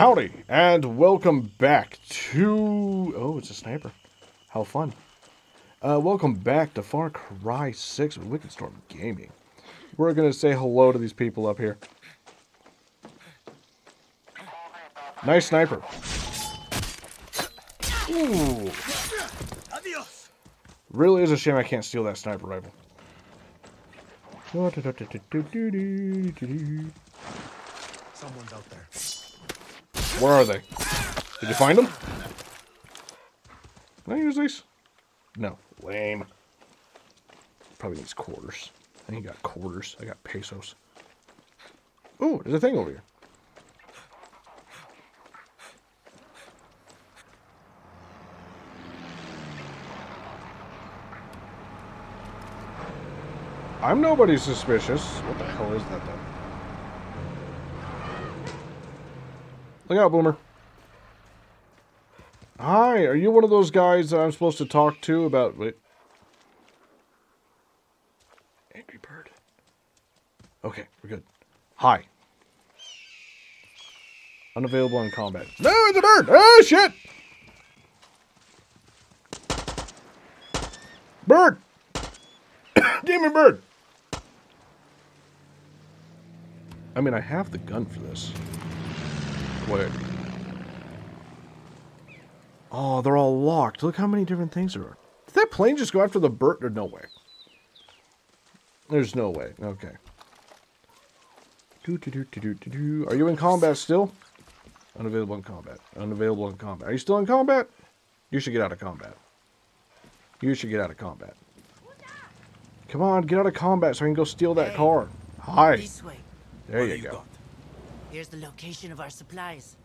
Howdy, and welcome back to. Oh, it's a sniper. How fun. Uh, welcome back to Far Cry 6 with Wicked Storm Gaming. We're going to say hello to these people up here. Nice sniper. Ooh. Really is a shame I can't steal that sniper rifle. Someone's out there. Where are they? Did you find them? Can I use these? No. Lame. Probably needs quarters. I ain't got quarters. I got pesos. Ooh, there's a thing over here. I'm nobody suspicious. What the hell is that, though? Look out, Boomer. Hi, are you one of those guys that I'm supposed to talk to about... Wait. Angry Bird. Okay, we're good. Hi. Unavailable in combat. No, it's a bird! Oh, shit! Bird! Demon bird! I mean, I have the gun for this. Wait. Oh, they're all locked. Look how many different things there are. Did that plane just go after the bird? There's no way. There's no way. Okay. Do, do, do, do, do, do, do. Are you in combat still? Unavailable in combat. Unavailable in combat. Are you still in combat? You should get out of combat. You should get out of combat. Come on, get out of combat so I can go steal that Hey. car. Hi. This way. There What you go. got? Here's the location of our supplies.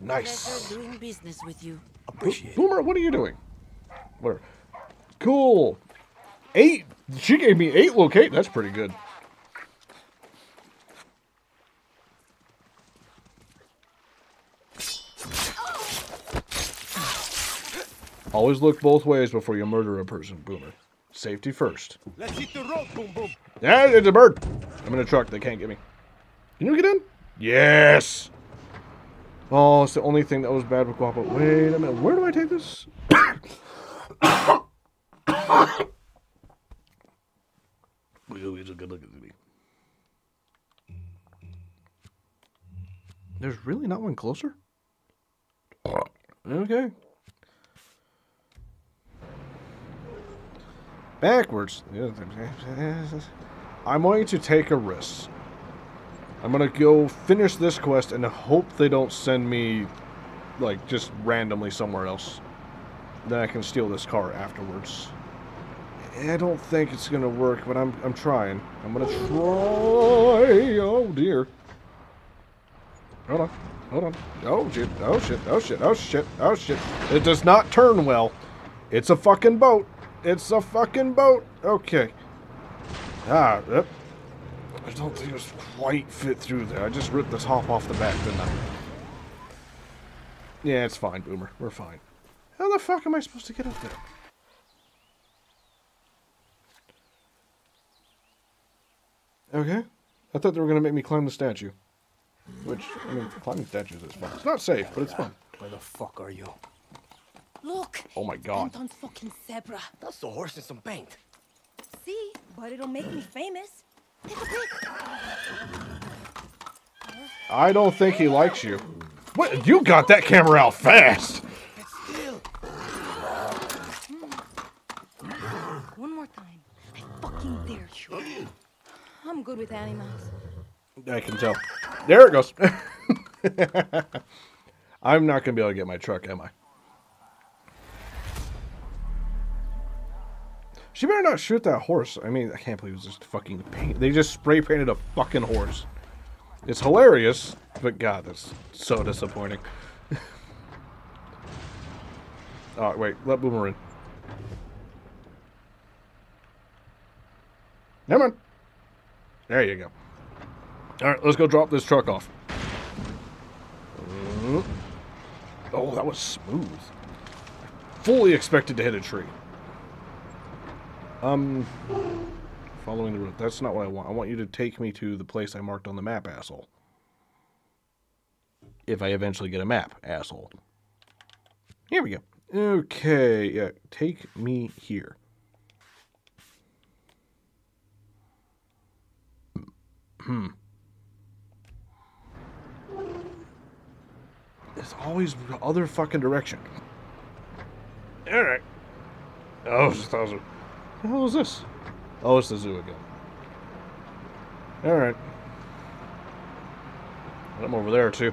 Nice. Pleasure doing business with you. Appreciate it. Boomer, what are you doing? Where? Cool. Eight. She gave me eight locate. That's pretty good. Always look both ways before you murder a person, Boomer. Safety first. Let's hit the road, boom boom. Yeah, it's a bird. I'm in a truck. They can't get me. Can you get in? Yes. Oh, it's the only thing that was bad with Guapo. Wait a minute. Where do I take this? It's a good look at me. There's really not one closer? Okay. Backwards. I'm going to take a risk. I'm gonna go finish this quest and hope they don't send me, like, just randomly somewhere else. Then I can steal this car afterwards. I don't think it's gonna work, but I'm I'm trying. I'm gonna try. Oh dear. Hold on. Hold on. Oh shit. Oh shit. Oh shit. Oh shit. Oh shit. It does not turn well. It's a fucking boat. It's a fucking boat. Okay. Ah, yep. I don't think it's quite fit through there. I just ripped the top off the back, didn't I? Yeah, it's fine, Boomer. We're fine. How the fuck am I supposed to get up there? Okay. I thought they were going to make me climb the statue. Which, I mean, climbing statues is fun. It's not safe, but it's fun. Where the fuck are you? Look! Oh my god. Anton's fucking zebra. That's the horse in some paint. See? But it'll make me famous. Take a pic. I don't think he likes you. What? You got that camera out fast! One more time. I fucking dare you. I'm good with animals. I can tell. There it goes. I'm not going to be able to get my truck, am I? She better not shoot that horse. I mean, I can't believe it's just fucking paint. They just spray painted a fucking horse. It's hilarious, but God, that's so disappointing. oh, wait, let Boomer in. There you go. All right, let's go drop this truck off. Uh, Oh, that was smooth. Fully expected to hit a tree. Um, following the route. That's not what I want. I want you to take me to the place I marked on the map, asshole. If I eventually get a map, asshole. Here we go. Okay, yeah, take me here. Hmm. It's always the other fucking direction. Alright. Oh, a thousand. What the hell is this? Oh, it's the zoo again. Alright. I'm over there, too.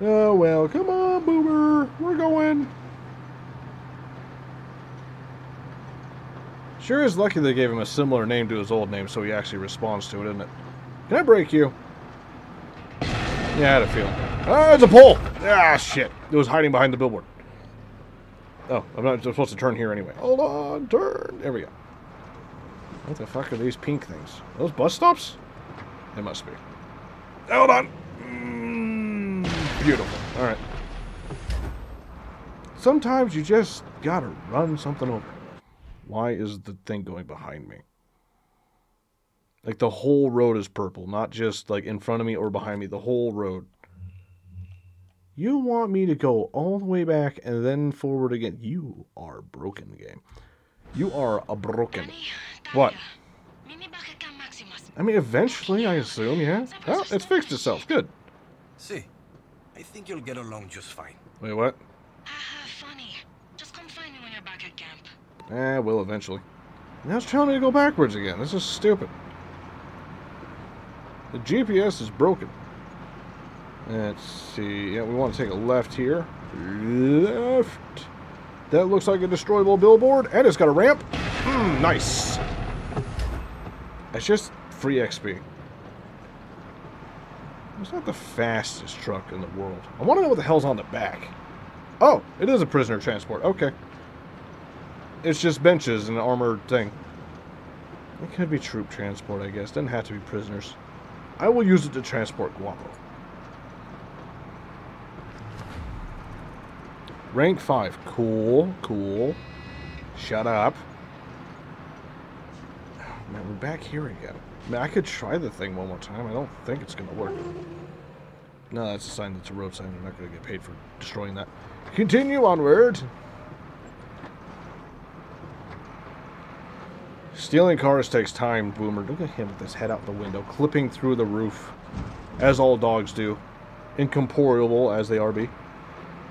Oh, well, come on, Boomer. We're going. Sure is lucky they gave him a similar name to his old name so he actually responds to it, isn't it? Can I break you? Yeah, I had a feeling. Ah, it's a pole! Ah, shit. It was hiding behind the billboard. Oh, I'm not supposed to turn here anyway. Hold on, turn. There we go. What the fuck are these pink things? Are those bus stops? They must be. Hold on. Mm, beautiful. All right. Sometimes you just gotta run something over. Why is the thing going behind me? Like the whole road is purple, not just like in front of me or behind me. The whole road. You want me to go all the way back and then forward again? You are broken, game. You are a broken. What? I mean, eventually, I assume, yeah. Oh, it's fixed itself. Good. See, I think you'll get along just fine. Wait, what? Ah, funny. Just come find me when you're back at camp. Eh, will eventually. Now it's telling me to go backwards again. This is stupid. The GPS is broken. Let's see. Yeah, we want to take a left here. Left. That looks like a destroyable billboard, and it's got a ramp. Hmm, nice. It's just free XP. It's not the fastest truck in the world. I want to know what the hell's on the back. Oh, it is a prisoner transport. Okay. It's just benches and an armored thing. It could be troop transport, I guess. Doesn't have to be prisoners. I will use it to transport Guapo. Rank 5. Cool, cool. Shut up. Man, we're back here again. Man, I could try the thing one more time. I don't think it's going to work. No, that's a sign that's a road sign. I'm not going to get paid for destroying that. Continue onward. Stealing cars takes time, Boomer. Look at him with his head out the window, clipping through the roof. As all dogs do. Incorporeal as they are be.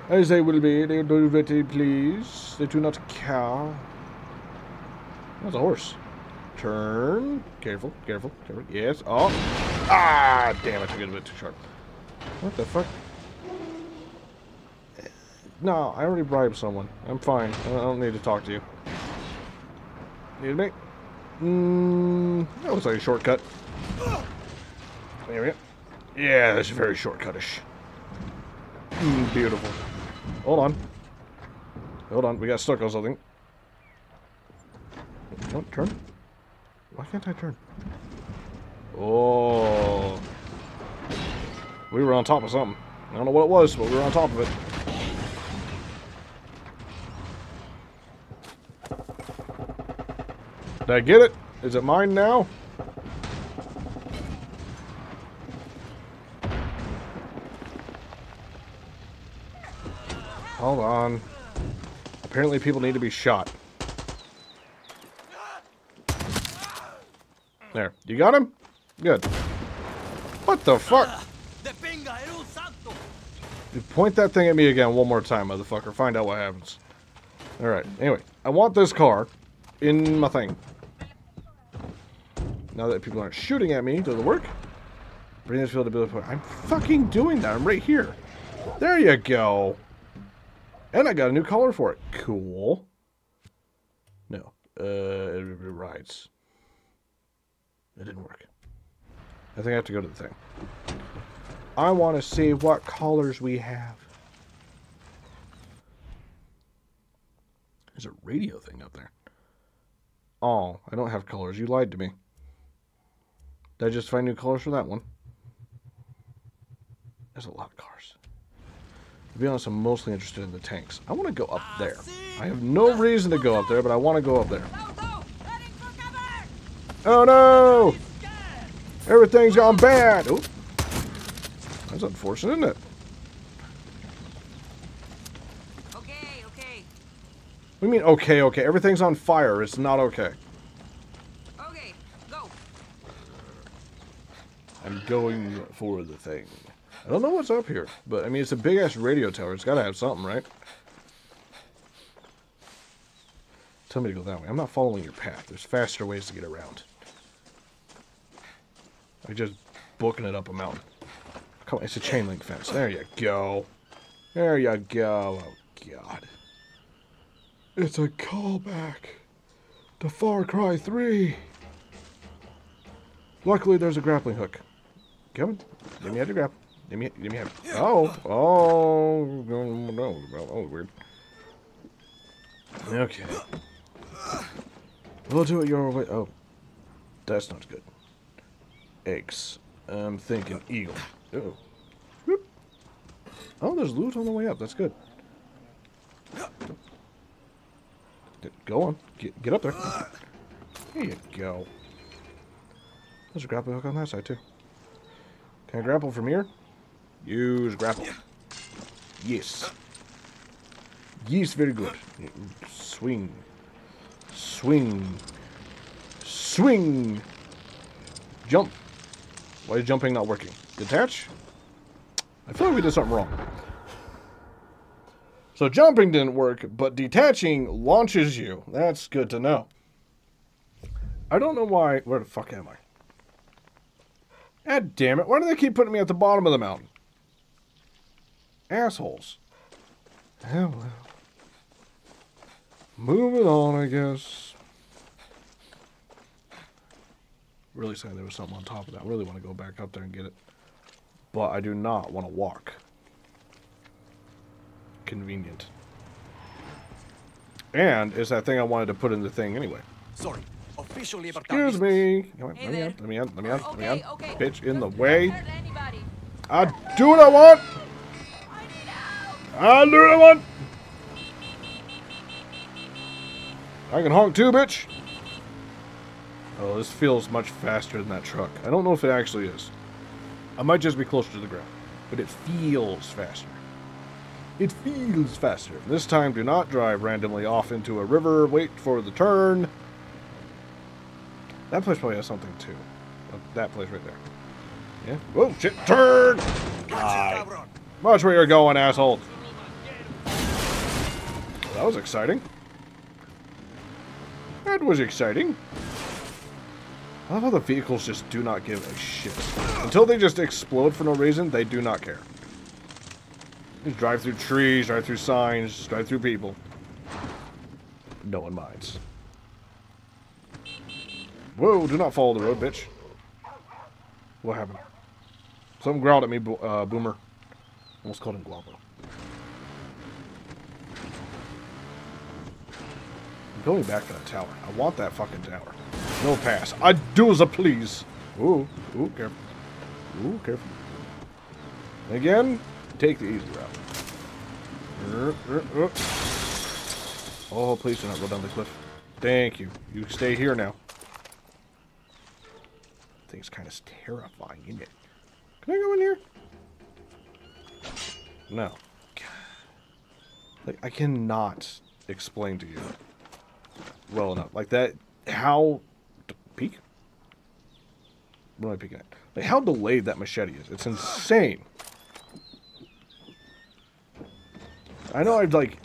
As they will be, they do they please. They do not care. That's a horse. Turn. Careful, careful, careful. Yes. Oh. Ah, damn, I took a bit too sharp. What the fuck? No, I already bribed someone. I'm fine. I don't need to talk to you. Need me? Mmm, that looks like a shortcut. There we go. Yeah, that's very shortcutish. Mm, beautiful. Hold on. Hold on, we got stuck on something. Don't turn. Why can't I turn? Oh. We were on top of something. I don't know what it was, but we were on top of it. Did I get it? Is it mine now? Hold on. Apparently people need to be shot. There. You got him? Good. What the fuck? You point that thing at me again one more time, motherfucker. Find out what happens. Alright. Anyway, I want this car in my thing. Now that people aren't shooting at me, does it work? Bring this field to build. I'm fucking doing that. I'm right here. There you go. And I got a new color for it. Cool. No. Uh, rides. It didn't work. I think I have to go to the thing. I want to see what colors we have. There's a radio thing up there. Oh, I don't have colors. You lied to me. Did I just find new colors for that one? There's a lot of cars. To be honest, I'm mostly interested in the tanks. I want to go up there. I have no reason to go up there, but I want to go up there. Oh no! Everything's gone bad! Oop. That's unfortunate, isn't it? Okay, okay. We mean okay, okay. Everything's on fire. It's not okay. Okay, go. I'm going for the thing. I don't know what's up here, but I mean, it's a big ass radio tower. It's got to have something, right? Tell me to go that way. I'm not following your path. There's faster ways to get around. I'm just booking it up a mountain. Come on, it's a chain link fence. There you go. There you go. Oh, God. It's a callback to Far Cry 3. Luckily, there's a grappling hook. Kevin, let me your grapple. Let me, let me have. Oh, oh, no, no, no, oh, weird. Okay. We'll do it your way. Oh, that's not good. Eggs. I'm thinking eagle. Oh. Whoop. Oh, there's loot on the way up. That's good. Go on. Get, get up there. There you go. There's a grappling hook on that side, too. Can I grapple from here? Use grapple. Yes. Yes, very good. Swing. Swing. Swing. Jump. Why is jumping not working? Detach? I feel like we did something wrong. So jumping didn't work, but detaching launches you. That's good to know. I don't know why. Where the fuck am I? God damn it. Why do they keep putting me at the bottom of the mountain? Assholes. Oh, well. Moving on, I guess. Really saying there was something on top of that. I really want to go back up there and get it. But I do not want to walk. Convenient. And it's that thing I wanted to put in the thing anyway. Sorry. Officially about Excuse me. Hey let me there. out. Let me out. Let me out. Let me Okay, out. okay. Bitch in the way. I do what I want. I need help. I do what I want. I can honk too, bitch. Oh, this feels much faster than that truck. I don't know if it actually is. I might just be closer to the ground, but it feels faster. It feels faster. This time, do not drive randomly off into a river. Wait for the turn. That place probably has something too. Uh, That place right there. Yeah. Whoa, shit! Turn. Cabron. Watch where you're going, asshole. That was exciting. That was exciting. I love how the vehicles just do not give a shit. Until they just explode for no reason, they do not care. Just drive through trees, drive through signs, drive through people. No one minds. Whoa, do not follow the road, bitch. What happened? Something growled at me, Bo- uh, Boomer. Almost called him Guapo. Going back to that tower. I want that fucking tower. No pass. I do as I please. Ooh, ooh, careful. Ooh, careful. Again, take the easy route. Er, er, er. Oh, please do not go down the cliff. Thank you. You stay here now. Thing's kind of terrifying, isn't it? Can I go in here? No. Like, I cannot explain to you well enough. Like that, how peek? What am I peeking at? Like how delayed that machete is. It's insane. I know I like,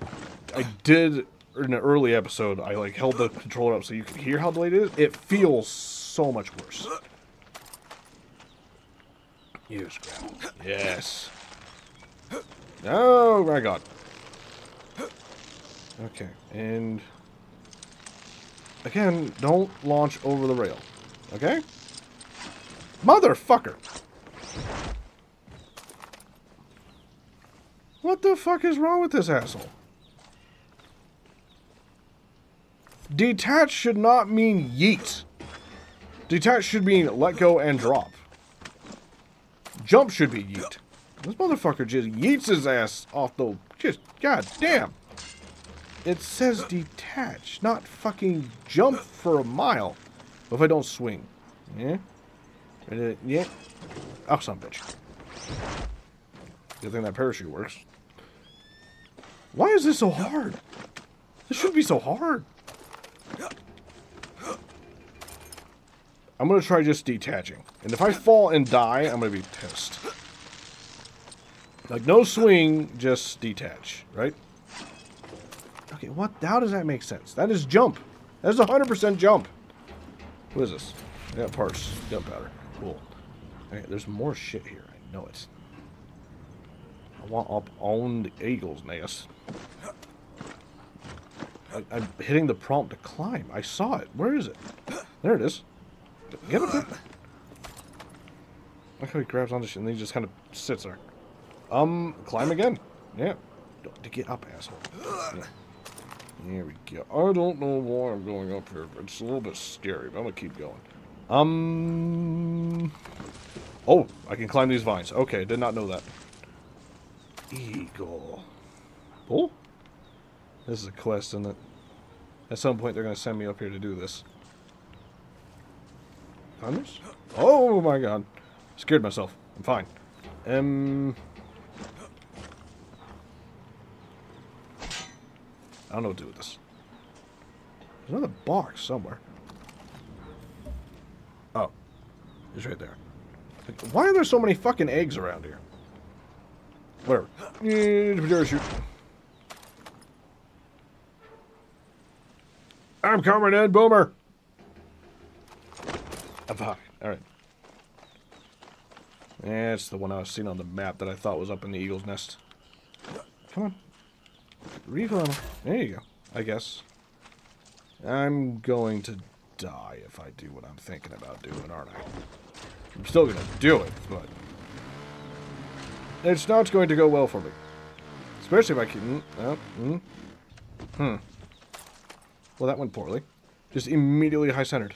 I did in an early episode. I like held the controller up so you could hear how delayed it is. It feels so much worse. Use grapple. Yes. Oh my god. Okay, and again, don't launch over the rail. Okay? Motherfucker! What the fuck is wrong with this asshole? Detach should not mean yeet. Detach should mean let go and drop. Jump should be yeet. This motherfucker just yeets his ass off the... Just, god damn. It says detach, not fucking jump for a mile. If I don't swing? Yeah? Uh, yeah? Oh, a bitch. Good thing that parachute works. Why is this so hard? This shouldn't be so hard. I'm gonna try just detaching. And if I fall and die, I'm gonna be pissed. Like, no swing, just detach, right? Okay, what? How does that make sense? That is jump. That is 100% jump. What is this? Yeah, parts. Jump powder. Cool. Okay, there's more shit here. I know it. I want up on the eagle's nest. I, I'm hitting the prompt to climb. I saw it. Where is it? There it is. Get there. Look how he grabs onto shit and then he just kind of sits there. Um, climb again. Yeah. To get up, asshole. Yeah. There we go. I don't know why I'm going up here, but it's a little bit scary, but I'm gonna keep going. Um. Oh, I can climb these vines. Okay, did not know that. Eagle. Oh? This is a quest, isn't it? At some point, they're gonna send me up here to do this. Thunders? Oh my god. Scared myself. I'm fine. Um. I don't know what to do with this. There's another box somewhere. Oh. It's right there. Like, why are there so many fucking eggs around here? Whatever. I'm coming in, Boomer! I'm fine. Alright. That's the one I was seeing on the map that I thought was up in the eagle's nest. Come on. Refill. There you go. I guess. I'm going to die if I do what I'm thinking about doing, aren't I? I'm still going to do it, but... It's not going to go well for me. Especially if I can... Oh, hmm. Hmm. Well, that went poorly. Just immediately high-centered.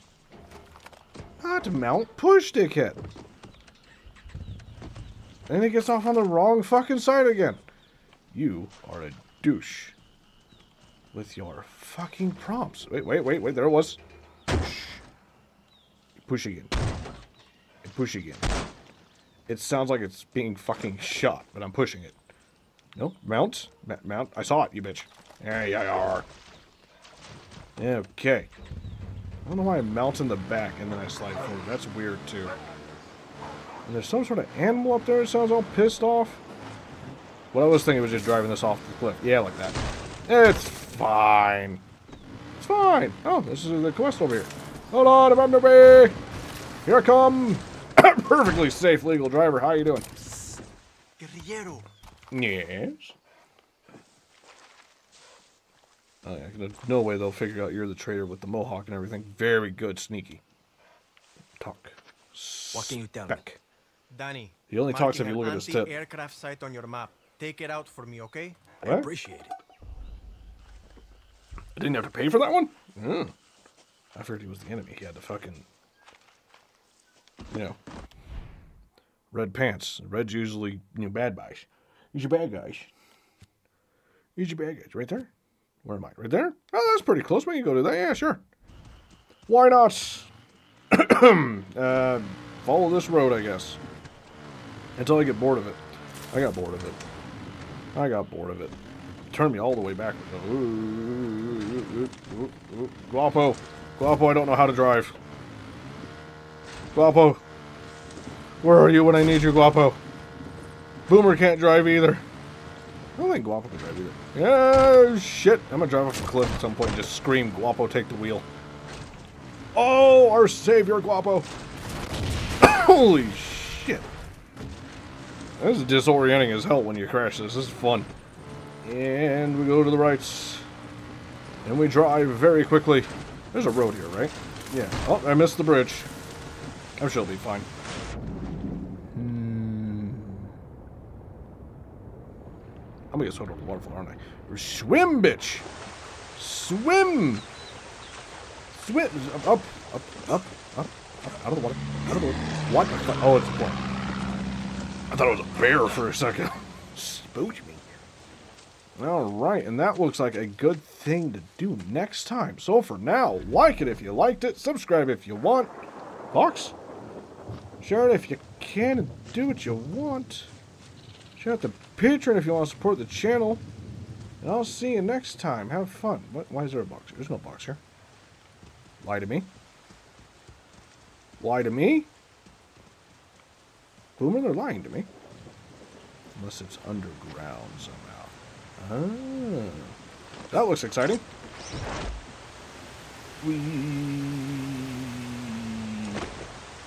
Not mount push, dickhead. And it gets off on the wrong fucking side again. You are a douche. With your fucking prompts. Wait, wait, wait, wait. There it was. Push. Push again. Push again. It sounds like it's being fucking shot, but I'm pushing it. Nope. Mount. Mount. I saw it, you bitch. There you are. Okay. I don't know why I mount in the back and then I slide forward. That's weird, too. And there's some sort of animal up there that sounds all pissed off. What I was thinking was just driving this off the cliff. Yeah, like that. It's fine. It's fine. Oh, this is the quest over here. Hold on, I'm under me. Here I come. Perfectly safe legal driver. How you doing? Guerrillero. Yes. Oh, yeah, there's no way they'll figure out you're the traitor with the mohawk and everything. Very good, sneaky. Talk. What can you tell me? Spec. Danny. He only talks if you look at his tip. Anti-aircraft site on your map. Take it out for me, okay? I What? appreciate it. I didn't have to pay for that one? Hmm. I figured he was the enemy. He had to fucking. You know. Red pants. Red's usually, you know, bad guys. He's your bad guys. He's your bad guys. Right there? Where am I? Right there? Oh, that's pretty close. We can go to that. Yeah, sure. Why not? uh, follow this road, I guess. Until I get bored of it. I got bored of it. I got bored of it. Turned me all the way backwards. Guapo. Guapo, I don't know how to drive. Guapo. Where are you when I need you, Guapo? Boomer can't drive either. I don't think Guapo can drive either. Yeah, shit. I'm gonna drive off the cliff at some point and just scream, Guapo, take the wheel. Oh, our savior, Guapo. Holy shit. This is disorienting as hell when you crash this. This is fun. And we go to the rights. And we drive very quickly. There's a road here, right? Yeah. Oh, I missed the bridge. I'm sure it'll be fine. Hmm. I'm gonna get over the waterfall, aren't I? Swim, bitch! Swim! Swim! Up, up, up, up, up, out of the water, out of the water. What? Oh, it's a. I thought it was a bear for a second. Spooked me. Alright, and that looks like a good thing to do next time. So for now, like it if you liked it, subscribe if you want. Fox? Share it if you can, and do what you want. Shout out to Patreon if you want to support the channel. And I'll see you next time. Have fun. What? Why is there a box? There's no box here. Lie to me. Lie to me? Boomer, they're lying to me. Unless it's underground somehow. Ah. That looks exciting. We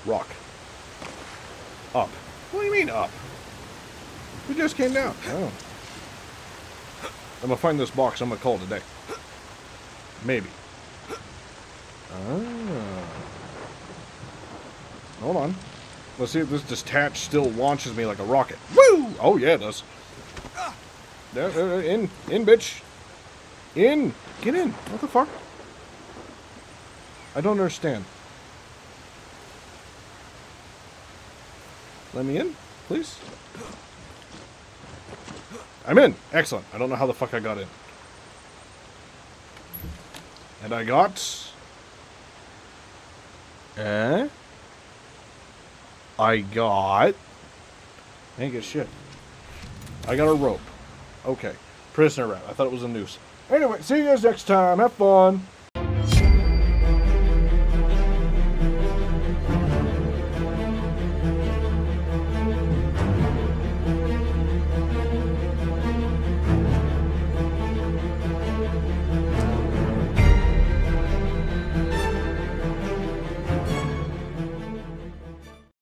rock. Up. What do you mean up? We just came down. Oh. I'm gonna find this box. I'm gonna call it a day. Maybe. Ah. Hold on. Let's see if this detached still launches me like a rocket. Woo! Oh yeah, it does. There, there, there, in, in, bitch. In. Get in. What the fuck? I don't understand. Let me in, please. I'm in. Excellent. I don't know how the fuck I got in. And I got... Eh? I got... I ain't get shit. I got a rope. Okay. Prisoner wrap. I thought it was a noose. Anyway, see you guys next time. Have fun.